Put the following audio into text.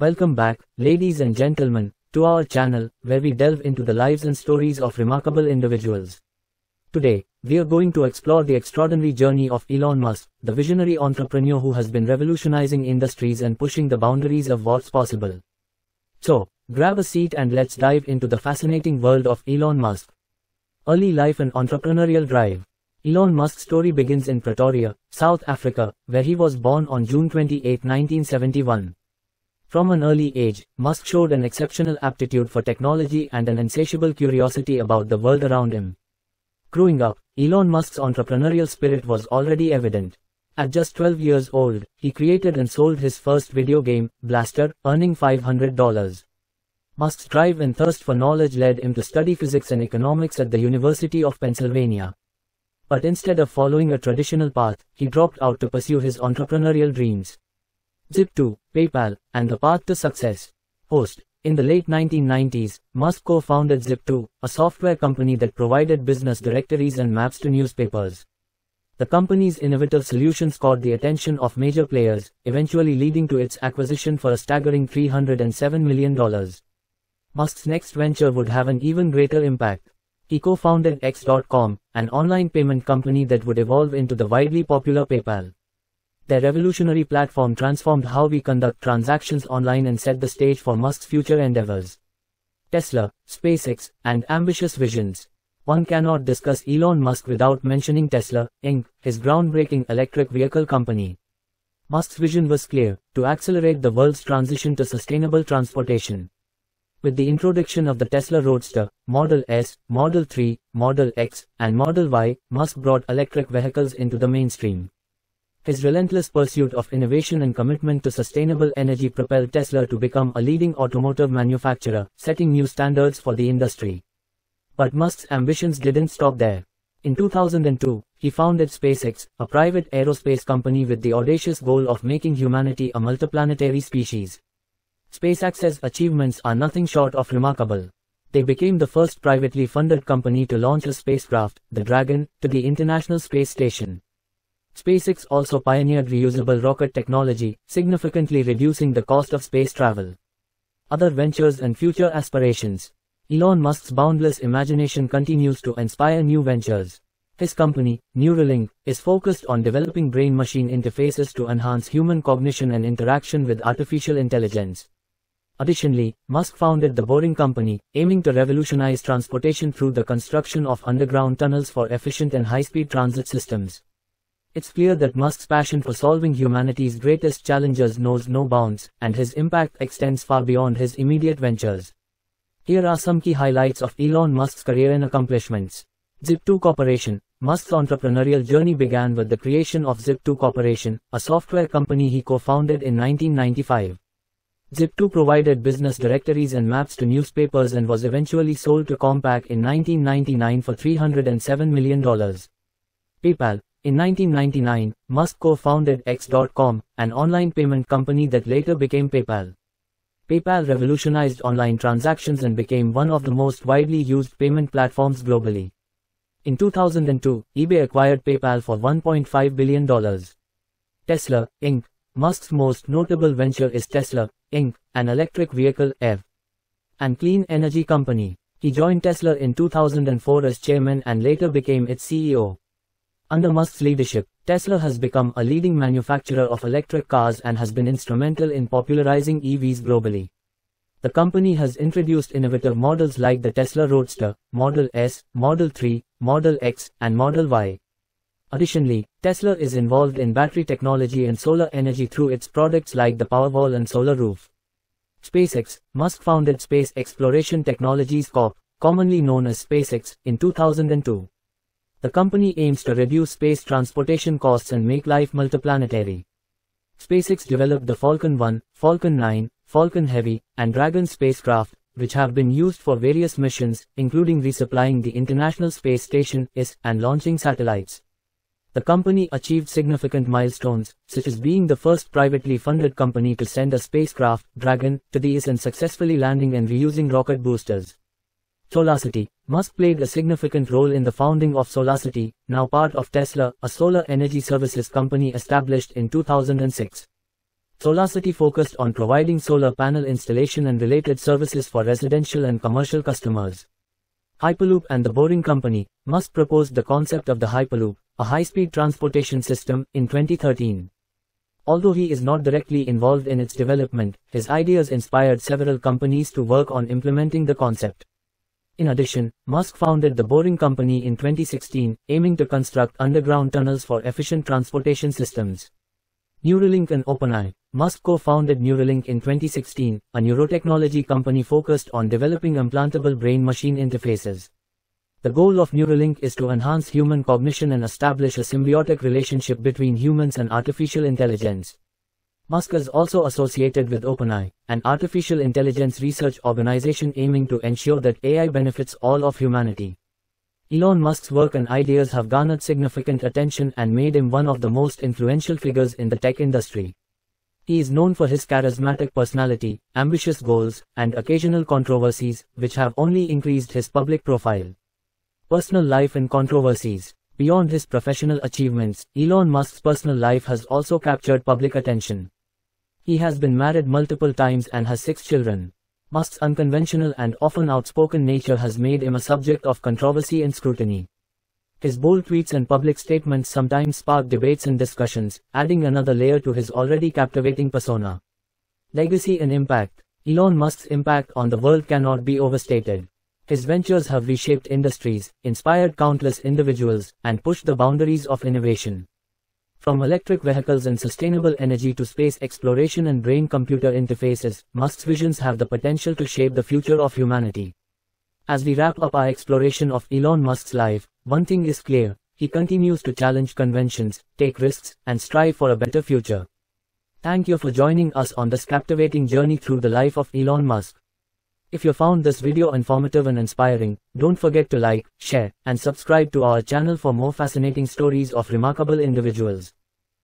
Welcome back, ladies and gentlemen, to our channel, where we delve into the lives and stories of remarkable individuals. Today, we are going to explore the extraordinary journey of Elon Musk, the visionary entrepreneur who has been revolutionizing industries and pushing the boundaries of what's possible. So, grab a seat and let's dive into the fascinating world of Elon Musk. Early life and entrepreneurial drive. Elon Musk's story begins in Pretoria, South Africa, where he was born on June 28, 1971. From an early age, Musk showed an exceptional aptitude for technology and an insatiable curiosity about the world around him. Growing up, Elon Musk's entrepreneurial spirit was already evident. At just 12 years old, he created and sold his first video game, Blastar, earning $500. Musk's drive and thirst for knowledge led him to study physics and economics at the University of Pennsylvania. But instead of following a traditional path, he dropped out to pursue his entrepreneurial dreams. Zip2, PayPal, and the path to success. Host. In the late 1990s, Musk co-founded Zip2, a software company that provided business directories and maps to newspapers. The company's innovative solutions caught the attention of major players, eventually leading to its acquisition for a staggering $307 million. Musk's next venture would have an even greater impact. He co-founded X.com, an online payment company that would evolve into the widely popular PayPal. Their revolutionary platform transformed how we conduct transactions online and set the stage for Musk's future endeavors. Tesla, SpaceX, and ambitious visions. One cannot discuss Elon Musk without mentioning Tesla, Inc., his groundbreaking electric vehicle company. Musk's vision was clear, to accelerate the world's transition to sustainable transportation. With the introduction of the Tesla Roadster, Model S, Model 3, Model X, and Model Y, Musk brought electric vehicles into the mainstream. His relentless pursuit of innovation and commitment to sustainable energy propelled Tesla to become a leading automotive manufacturer, setting new standards for the industry. But Musk's ambitions didn't stop there. In 2002, he founded SpaceX, a private aerospace company with the audacious goal of making humanity a multiplanetary species. SpaceX's achievements are nothing short of remarkable. They became the first privately funded company to launch a spacecraft, the Dragon, to the International Space Station. SpaceX also pioneered reusable rocket technology, significantly reducing the cost of space travel. Other ventures and future aspirations. Elon Musk's boundless imagination continues to inspire new ventures. His company, Neuralink, is focused on developing brain-machine interfaces to enhance human cognition and interaction with artificial intelligence. Additionally, Musk founded the Boring Company, aiming to revolutionize transportation through the construction of underground tunnels for efficient and high-speed transit systems. It's clear that Musk's passion for solving humanity's greatest challenges knows no bounds, and his impact extends far beyond his immediate ventures. Here are some key highlights of Elon Musk's career and accomplishments. Zip2 Corporation Musk's entrepreneurial journey began with the creation of Zip2 Corporation, a software company he co-founded in 1995. Zip2 provided business directories and maps to newspapers and was eventually sold to Compaq in 1999 for $307 million. PayPal in 1999, Musk co-founded X.com, an online payment company that later became PayPal. PayPal revolutionized online transactions and became one of the most widely used payment platforms globally. In 2002, eBay acquired PayPal for $1.5 billion. Tesla, Inc. Musk's most notable venture is Tesla, Inc., an electric vehicle, EV, and clean energy company. He joined Tesla in 2004 as chairman and later became its CEO. Under Musk's leadership, Tesla has become a leading manufacturer of electric cars and has been instrumental in popularizing EVs globally. The company has introduced innovative models like the Tesla Roadster, Model S, Model 3, Model X, and Model Y. Additionally, Tesla is involved in battery technology and solar energy through its products like the Powerwall and Solar Roof. SpaceX, Musk founded Space Exploration Technologies Corp., commonly known as SpaceX, in 2002. The company aims to reduce space transportation costs and make life multiplanetary. SpaceX developed the Falcon 1, Falcon 9, Falcon Heavy, and Dragon spacecraft, which have been used for various missions, including resupplying the International Space Station IS, and launching satellites. The company achieved significant milestones, such as being the first privately funded company to send a spacecraft, Dragon, to the IS and successfully landing and reusing rocket boosters. SolarCity, Musk played a significant role in the founding of SolarCity, now part of Tesla, a solar energy services company established in 2006. SolarCity focused on providing solar panel installation and related services for residential and commercial customers. Hyperloop and the Boring Company, Musk proposed the concept of the Hyperloop, a high-speed transportation system, in 2013. Although he is not directly involved in its development, his ideas inspired several companies to work on implementing the concept. In addition, Musk founded the Boring Company in 2016, aiming to construct underground tunnels for efficient transportation systems. Neuralink and OpenAI Musk co-founded Neuralink in 2016, a neurotechnology company focused on developing implantable brain-machine interfaces. The goal of Neuralink is to enhance human cognition and establish a symbiotic relationship between humans and artificial intelligence. Musk is also associated with OpenAI, an artificial intelligence research organization aiming to ensure that AI benefits all of humanity. Elon Musk's work and ideas have garnered significant attention and made him one of the most influential figures in the tech industry. He is known for his charismatic personality, ambitious goals, and occasional controversies, which have only increased his public profile. Personal life and controversies. Beyond his professional achievements, Elon Musk's personal life has also captured public attention. He has been married multiple times and has six children. Musk's unconventional and often outspoken nature has made him a subject of controversy and scrutiny. His bold tweets and public statements sometimes spark debates and discussions, adding another layer to his already captivating persona. Legacy and impact. Elon Musk's impact on the world cannot be overstated. His ventures have reshaped industries, inspired countless individuals, and pushed the boundaries of innovation. From electric vehicles and sustainable energy to space exploration and brain-computer interfaces, Musk's visions have the potential to shape the future of humanity. As we wrap up our exploration of Elon Musk's life, one thing is clear, he continues to challenge conventions, take risks, and strive for a better future. Thank you for joining us on this captivating journey through the life of Elon Musk. If you found this video informative and inspiring, don't forget to like, share, and subscribe to our channel for more fascinating stories of remarkable individuals.